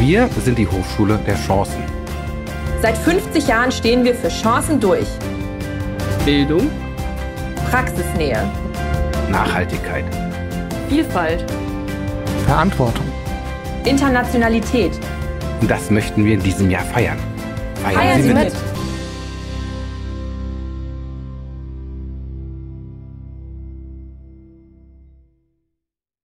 Wir sind die Hochschule der Chancen. Seit 50 Jahren stehen wir für Chancen durch. Bildung, Praxisnähe, Nachhaltigkeit, Vielfalt, Verantwortung. Internationalität. Und das möchten wir in diesem Jahr feiern. Feiern Sie mit!